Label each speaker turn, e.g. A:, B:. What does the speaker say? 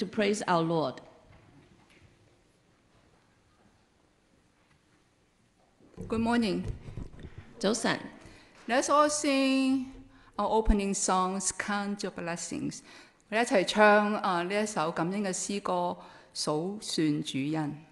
A: to our Lord.
B: praise Good morning，
A: 早晨。
B: l e t s all sing our opening song, s Count Your Blessings。我哋一齐唱啊呢一首感恩嘅诗歌，数算主人。